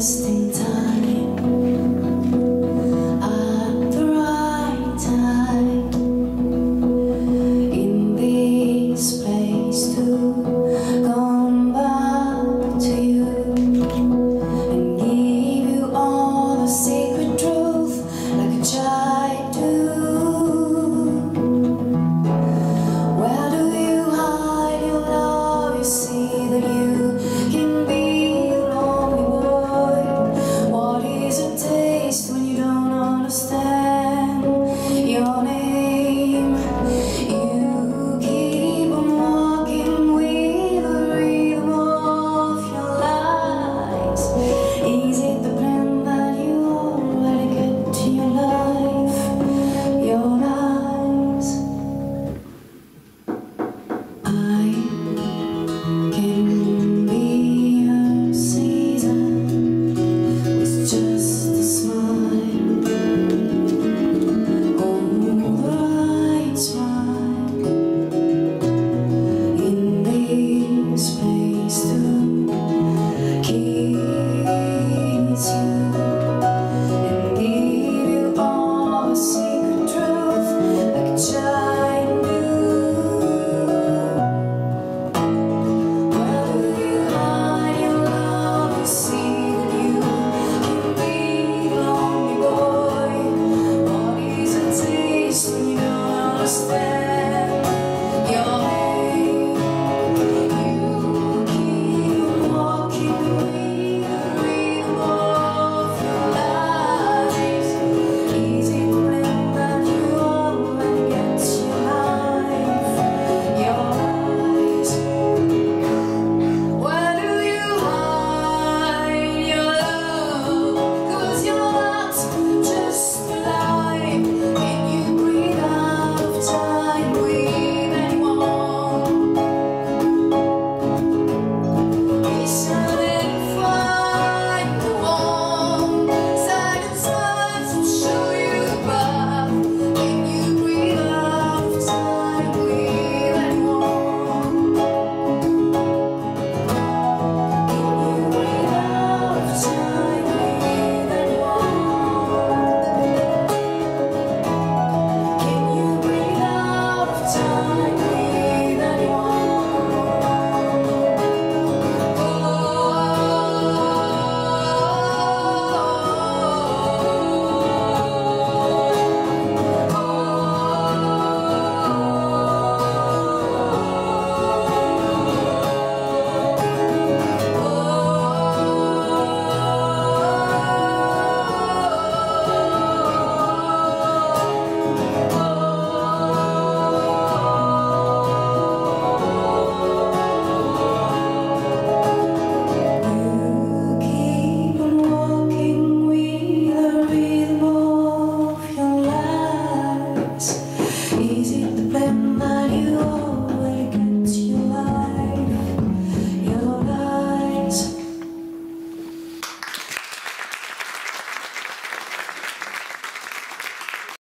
trusting. Place